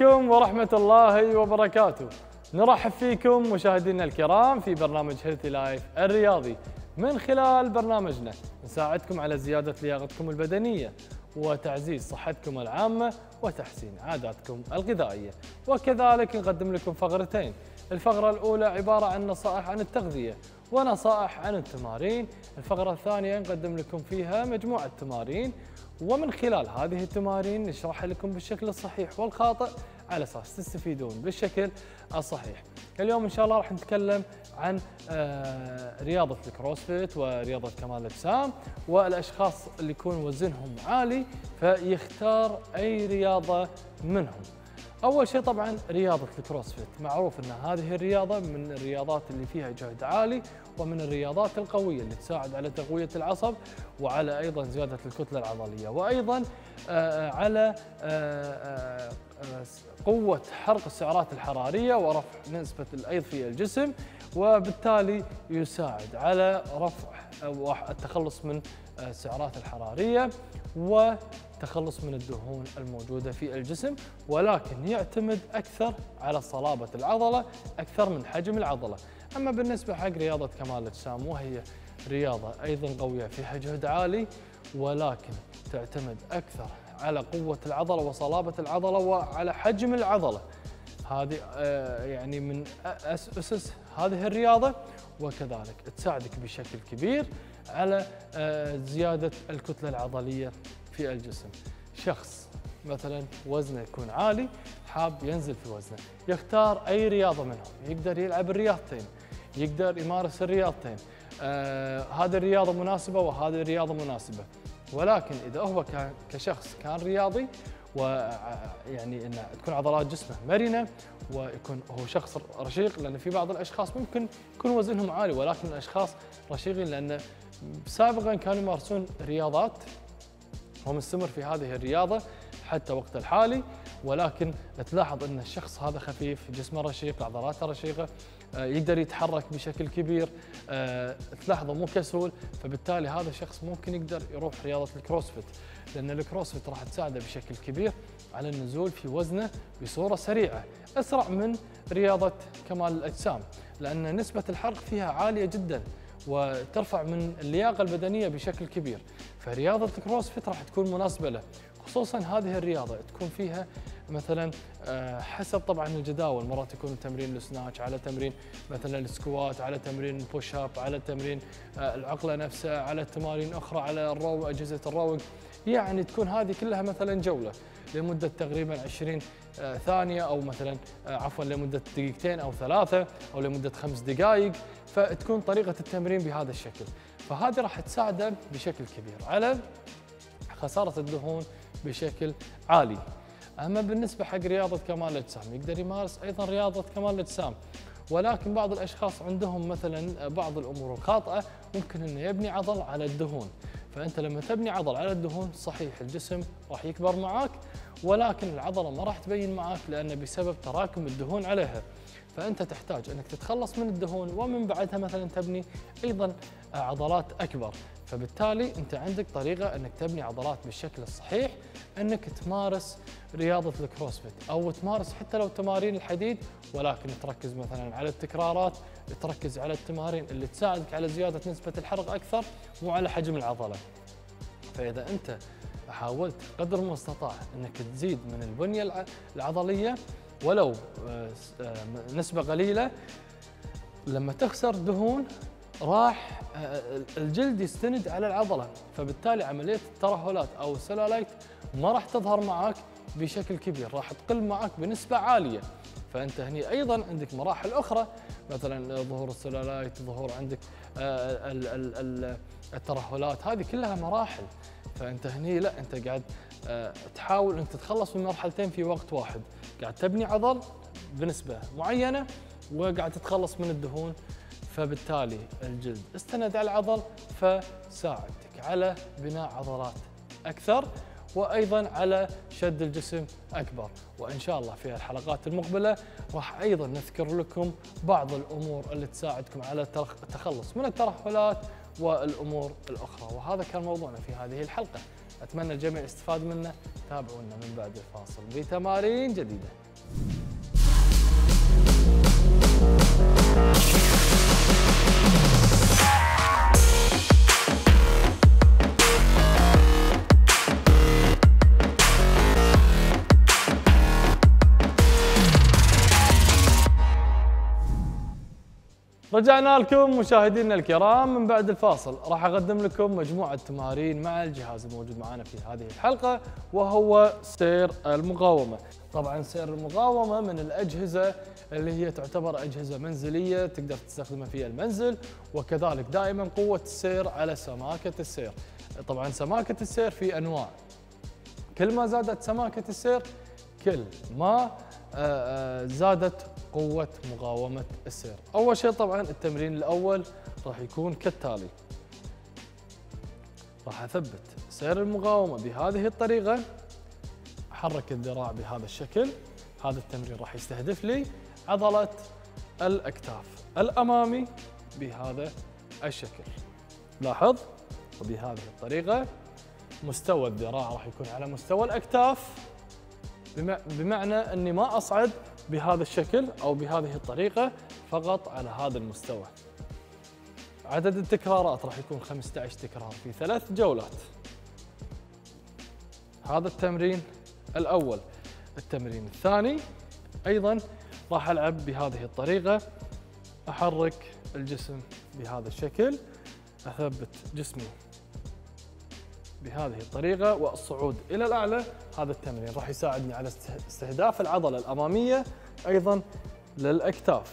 عليكم ورحمة الله وبركاته. نرحب فيكم مشاهدينا الكرام في برنامج هيلثي لايف الرياضي. من خلال برنامجنا نساعدكم على زيادة لياقتكم البدنية وتعزيز صحتكم العامة وتحسين عاداتكم الغذائية. وكذلك نقدم لكم فقرتين. الفقرة الأولى عبارة عن نصائح عن التغذية ونصائح عن التمارين الفقرة الثانية نقدم لكم فيها مجموعة تمارين ومن خلال هذه التمارين نشرح لكم بالشكل الصحيح والخاطئ على أساس تستفيدون بالشكل الصحيح. اليوم إن شاء الله راح نتكلم عن آه، رياضة الكروسفيت ورياضة كمال الاجسام والأشخاص اللي يكون وزنهم عالي فيختار أي رياضة منهم. أول شيء طبعا رياضة الكروسفيت. معروف إن هذه الرياضة من الرياضات اللي فيها جهد عالي ومن الرياضات القوية اللي تساعد على تقوية العصب وعلى أيضا زيادة الكتلة العضلية. وأيضا آه، على آه، آه، قوة حرق السعرات الحرارية ورفع نسبة الأيض في الجسم وبالتالي يساعد على رفع التخلص من السعرات الحرارية. وتخلص من الدهون الموجودة في الجسم ولكن يعتمد أكثر على صلابة العضلة أكثر من حجم العضلة. أما بالنسبة حق رياضة كمال الاجسام وهي رياضة أيضا قوية فيها جهد عالي ولكن تعتمد أكثر على قوة العضلة وصلابة العضلة وعلى حجم العضلة. هذه آه، يعني من أسس هذه الرياضة وكذلك تساعدك بشكل كبير على آه، زيادة الكتلة العضلية في الجسم. شخص مثلا وزنه يكون عالي حاب ينزل في وزنه يختار أي رياضة منهم يقدر يلعب الرياضتين يقدر يمارس الرياضتين. آه هذه الرياضة مناسبة وهذه الرياضة مناسبة. ولكن إذا هو كان كشخص كان رياضي ويعني انه تكون عضلات جسمه مرنة ويكون هو شخص رشيق لأن في بعض الأشخاص ممكن يكون وزنهم عالي ولكن الأشخاص رشيقين لأن سابقا كانوا يمارسون رياضات ومستمر في هذه الرياضة حتى وقت الحالي ولكن تلاحظ أن الشخص هذا خفيف جسمه رشيق عضلاته رشيقة آه، يقدر يتحرك بشكل كبير آه، تلاحظه مو كسول فبالتالي هذا الشخص ممكن يقدر يروح رياضة الكروسفيت لأن الكروسفيت راح تساعده بشكل كبير على النزول في وزنه بصورة سريعة أسرع من رياضة كمال الأجسام لأن نسبة الحرق فيها عالية جدا وترفع من اللياقة البدنية بشكل كبير. فرياضة ال CrossFit راح تكون مناسبة له خصوصا هذه الرياضة تكون فيها مثلا آه، حسب طبعا الجداول مرات يكون تمرين ال snatch على تمرين مثلا ال squat على تمرين ال push up على تمرين آه، العقلة نفسها على تمارين أخرى على ال row أجهزة ال row يعني تكون هذه كلها مثلا جولة لمدة تقريبا 20 آه، ثانية أو مثلا عفوا لمدة دقيقتين أو ثلاثة أو لمدة خمس دقائق فتكون طريقة التمرين بهذا الشكل. فهذه راح تساعده بشكل كبير على خسارة الدهون بشكل عالي. أما بالنسبة حق رياضة كمال الأجسام يقدر يمارس أيضا رياضة كمال الأجسام. ولكن بعض الأشخاص عندهم مثلا بعض الأمور الخاطئه ممكن إنه يبني عضل على الدهون. فأنت لما تبني عضل على الدهون صحيح الجسم راح يكبر معاك ولكن العضلة ما راح تبين معاك لأنه بسبب تراكم الدهون عليها. فأنت تحتاج أنك تتخلص من الدهون ومن بعدها مثلا تبني أيضا عضلات أكبر. فبالتالي أنت عندك طريقة أنك تبني عضلات بالشكل الصحيح أنك تمارس رياضة الكروسفيت. أو تمارس حتى لو تمارين الحديد ولكن تركز مثلا على التكرارات تركز على التمارين اللي تساعدك على زيادة نسبة الحرق أكثر مو على حجم العضلة. فإذا أنت حاولت قدر المستطاع أنك تزيد من البنية العضلية ولو آه، آه، نسبة قليلة لما تخسر دهون راح آه، الجلد يستند على العضلة فبالتالي عملية الترهلات أو السليولايت ما راح تظهر معك بشكل كبير راح تقل معك بنسبة عالية. فأنت هني أيضا عندك مراحل أخرى مثلا ظهور السليولايت ظهور عندك الترهلات هذه كلها مراحل. فأنت هني لا أنت قاعد تحاول انك تتخلص من مرحلتين في وقت واحد. قاعد تبني عضل بنسبة معينة وقاعد تتخلص من الدهون فبالتالي الجلد استند على العضل فساعدك على بناء عضلات أكثر وأيضا على شد الجسم أكبر. وإن شاء الله في الحلقات المقبلة راح أيضا نذكر لكم بعض الأمور اللي تساعدكم على التخلص من الترهلات والأمور الأخرى. وهذا كان موضوعنا في هذه الحلقة. أتمنى الجميع يستفاد منه. تابعونا من بعد الفاصل بتمارين جديدة. رجعنا لكم مشاهدينا الكرام من بعد الفاصل. راح أقدم لكم مجموعة تمارين مع الجهاز الموجود معنا في هذه الحلقة وهو سير المقاومة. طبعا سير المقاومة من الأجهزة اللي هي تعتبر أجهزة منزلية تقدر تستخدمها في المنزل وكذلك دائما قوة السير على سماكة السير. طبعا سماكة السير في أنواع. كل ما زادت سماكة السير كل ما آه، آه، زادت قوة مقاومة السير. أول شيء طبعا التمرين الأول راح يكون كالتالي. راح أثبت سير المقاومة بهذه الطريقة أحرك الذراع بهذا الشكل. هذا التمرين راح يستهدف لي عضلة الأكتاف الأمامي بهذا الشكل. لاحظ وبهذه الطريقة مستوى الذراع راح يكون على مستوى الأكتاف. بمعنى أني ما أصعد بهذا الشكل أو بهذه الطريقة فقط على هذا المستوى. عدد التكرارات راح يكون 15 تكرار في ثلاث جولات. هذا التمرين الأول. التمرين الثاني أيضا راح ألعب بهذه الطريقة. أحرك الجسم بهذا الشكل. أثبت جسمي. بهذه الطريقة والصعود إلى الأعلى. هذا التمرين راح يساعدني على استهداف العضلة الأمامية أيضا للأكتاف.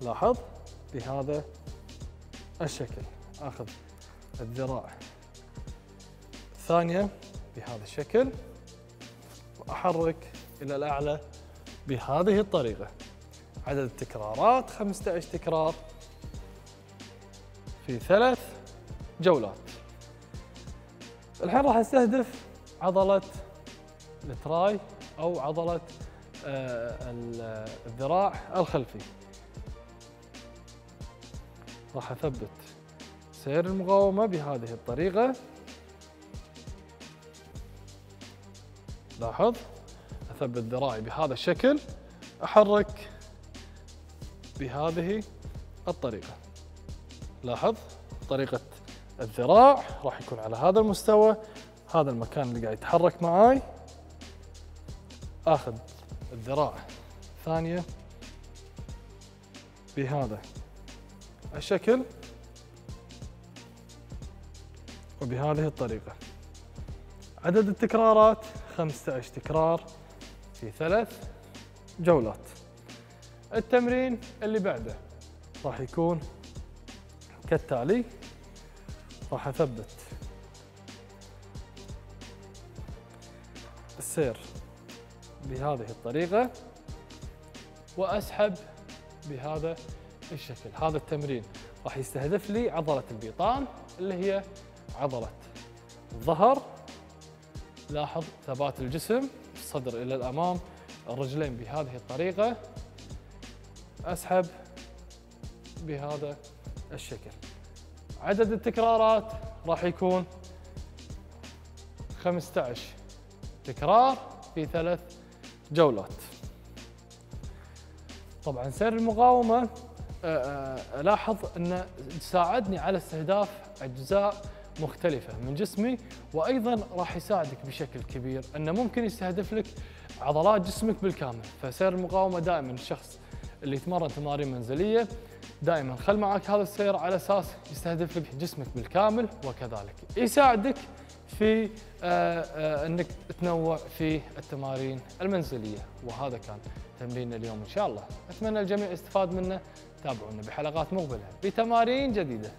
لاحظ؟ بهذا الشكل. أخذ الذراع. الثانية بهذا الشكل وأحرك إلى الأعلى بهذه الطريقة. عدد التكرارات 15 تكرار في ثلاث جولات. الحين راح أستهدف عضلة التراي أو عضلة آه، الذراع الخلفي. راح أثبت سير المقاومة بهذه الطريقة. لاحظ أثبت ذراعي بهذا الشكل أحرك بهذه الطريقة. لاحظ طريقة الذراع راح يكون على هذا المستوى هذا المكان اللي قاعد يتحرك معاي. آخذ الذراع الثانية بهذا الشكل وبهذه الطريقة. عدد التكرارات 15 تكرار في ثلاث جولات. التمرين اللي بعده راح يكون كالتالي راح أثبت. السير بهذه الطريقة وأسحب بهذا الشكل. هذا التمرين راح يستهدف لي عضلة البيطان اللي هي عضلة الظهر. لاحظ ثبات الجسم الصدر إلى الأمام الرجلين بهذه الطريقة. أسحب بهذا الشكل. عدد التكرارات راح يكون 15 تكرار في ثلاث جولات. طبعا سير المقاومة ألاحظ أنه تساعدني على استهداف أجزاء مختلفة من جسمي وأيضا راح يساعدك بشكل كبير أنه ممكن يستهدف لك عضلات جسمك بالكامل. فسير المقاومة دائما الشخص اللي يتمرن تمارين منزلية. دائما خل معك هذا السير على أساس يستهدف لك جسمك بالكامل وكذلك. يساعدك في آه، آه، إنك تنوع في التمارين المنزلية. وهذا كان تمرين اليوم إن شاء الله. أتمنى الجميع يستفاد منه. تابعونا بحلقات مقبلة بتمارين جديدة.